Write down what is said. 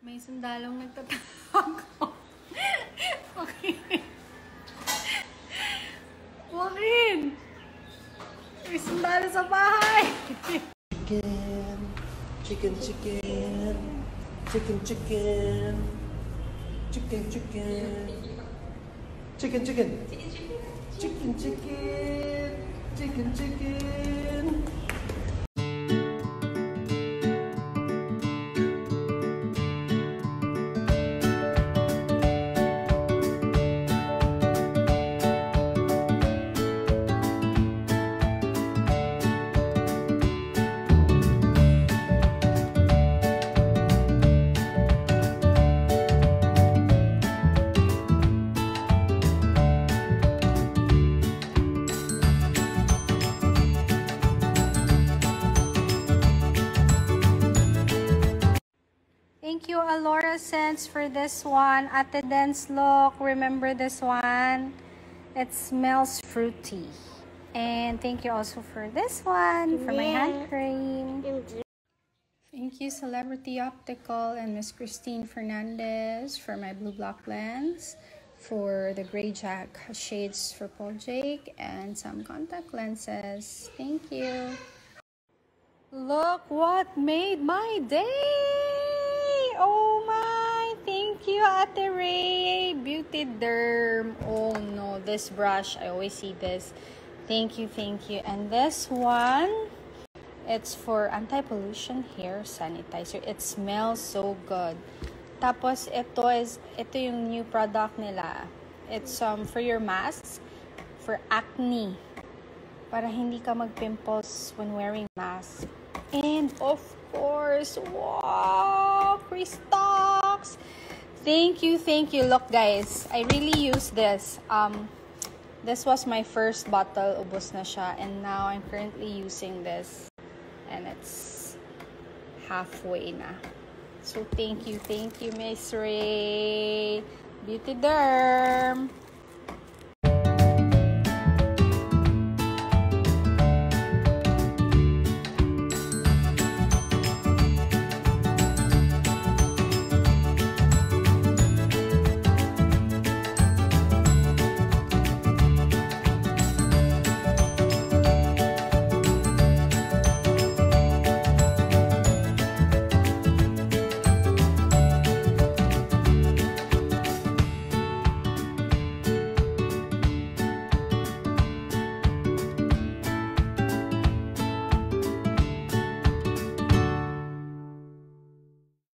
May sundalong nagtatago. okay. Bakit? May sundalo sa bahay. Chicken, chicken, chicken, chicken, chicken, chicken, chicken, chicken, chicken, chicken, chicken, chicken, chicken. Thank you, Alora Sense, for this one. Ate Dance Look, remember this one? It smells fruity. And thank you also for this one, for my hand cream. Thank you, Celebrity Optical and Miss Christine Fernandez for my blue block lens, for the Grey Jack shades for Paul Jake, and some contact lenses. Thank you. Look what made my day! Ate! Beauty Derm. Oh no, this brush, I always see this. Thank you, thank you. And this one, it's for anti-pollution hair sanitizer. It smells so good. Tapos, ito is, ito yung new product nila. It's um, for your masks, for acne. Para hindi ka mag-pimples when wearing mask. And of course, wow, Christox. Thank you, thank you. Look, guys, I really use this. Um, this was my first bottle, ubos na siya, and now I'm currently using this, and it's halfway na. So thank you, thank you, Miss Ray. Beauty Derm.